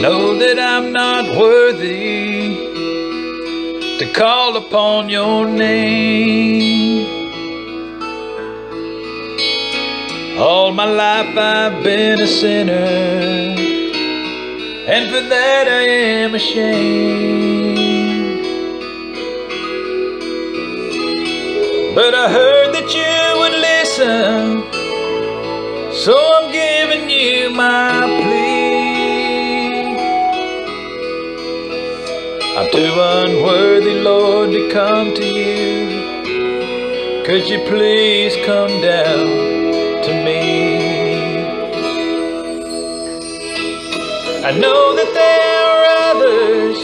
know that I'm not worthy to call upon your name. All my life I've been a sinner, and for that I am ashamed. But I heard that you would listen, so I'm giving you my I'm too unworthy, Lord, to come to you. Could you please come down to me? I know that there are others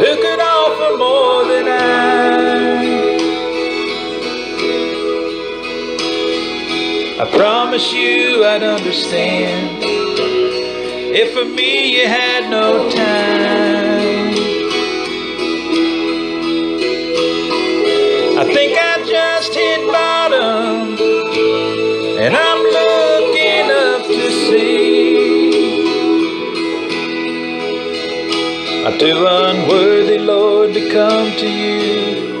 who could offer more than I. I promise you I'd understand if for me you had no time. I'm too unworthy, Lord, to come to you.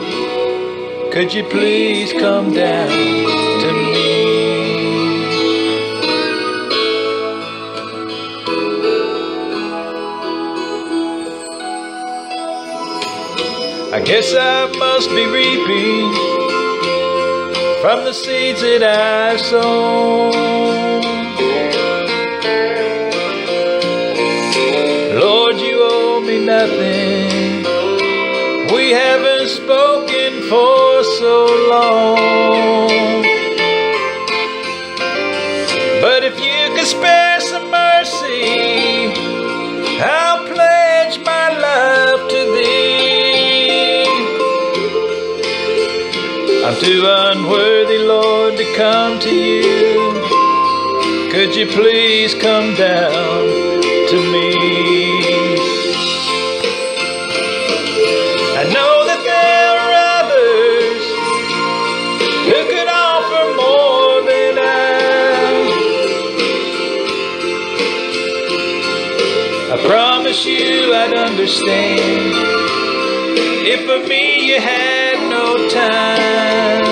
Could you please come down to me? I guess I must be reaping from the seeds that I've sown. Nothing. We haven't spoken for so long. But if you could spare some mercy, I'll pledge my love to thee. I'm too unworthy, Lord, to come to you. Could you please come down to me? I you I'd understand if for me you had no time.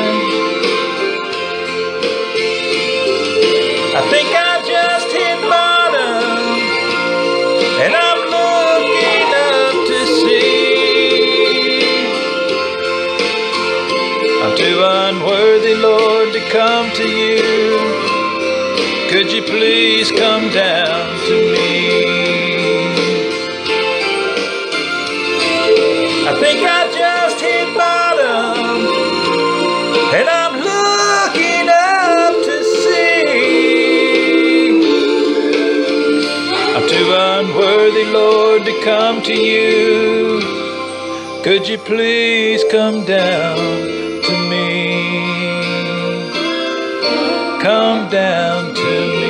I think I just hit bottom and I'm looking up to see. I'm too unworthy, Lord, to come to you. Could you please come down to me? Lord, to come to you. Could you please come down to me? Come down to me.